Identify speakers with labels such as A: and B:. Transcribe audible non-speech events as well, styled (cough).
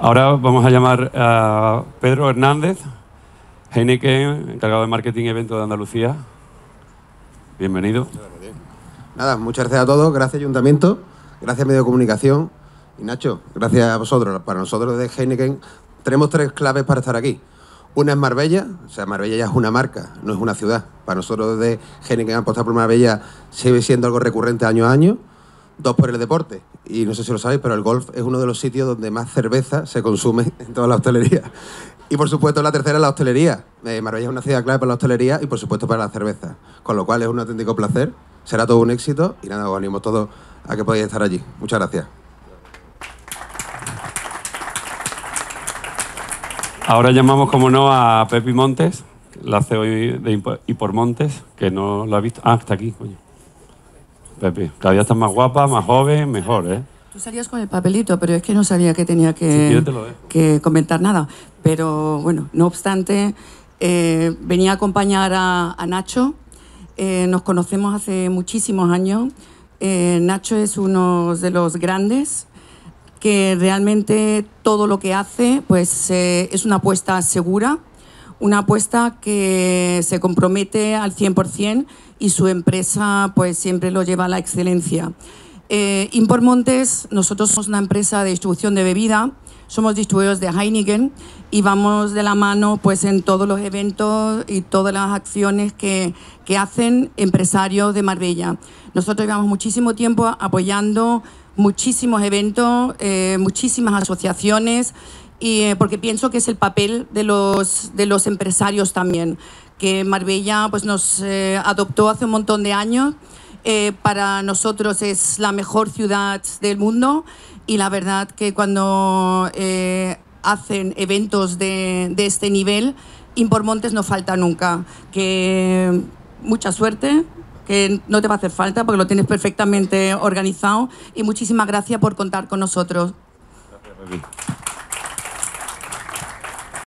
A: Ahora vamos a llamar a Pedro Hernández, Heineken, encargado de marketing y evento de Andalucía. Bienvenido.
B: Nada, muchas gracias a todos, gracias Ayuntamiento, gracias Medio de Comunicación y Nacho, gracias a vosotros. Para nosotros desde Heineken tenemos tres claves para estar aquí. Una es Marbella, o sea, Marbella ya es una marca, no es una ciudad. Para nosotros desde Heineken apostar por Marbella sigue siendo algo recurrente año a año. Dos por el deporte. Y no sé si lo sabéis, pero el golf es uno de los sitios donde más cerveza se consume (laughs) en toda la hostelería. Y por supuesto la tercera es la hostelería. Eh, Marbella es una ciudad clave para la hostelería y por supuesto para la cerveza. Con lo cual es un auténtico placer. Será todo un éxito y nada, os animo todos a que podáis estar allí. Muchas gracias.
A: Ahora llamamos, como no, a Pepi Montes, la CEO de Impor Montes, que no lo ha visto. Ah, está aquí, coño. Pepi, cada día estás más guapa, más joven, mejor, ¿eh?
C: Tú salías con el papelito, pero es que no sabía que tenía que, que comentar nada. Pero bueno, no obstante, eh, venía a acompañar a, Nacho. Eh, nos conocemos hace muchísimos años. Eh, Nacho es uno de los grandes que realmente todo lo que hace pues, es una apuesta segura, una apuesta que se compromete al 100% y su empresa pues siempre lo lleva a la excelencia. Eh, Import Montes, nosotros somos una empresa de distribución de bebida, somos distribuidores de Heineken y vamos de la mano pues en todos los eventos y todas las acciones que, que hacen empresarios de Marbella. Nosotros llevamos muchísimo tiempo apoyando muchísimos eventos, eh, muchísimas asociaciones y, eh, porque pienso que es el papel de los, de los empresarios también, que Marbella pues, nos eh, adoptó hace un montón de años. Eh, para nosotros es la mejor ciudad del mundo y la verdad que cuando hacen eventos de, de este nivel, Impormontes no falta nunca. Que mucha suerte, que no te va a hacer falta porque lo tienes perfectamente organizado y muchísimas gracias por contar con nosotros. Gracias,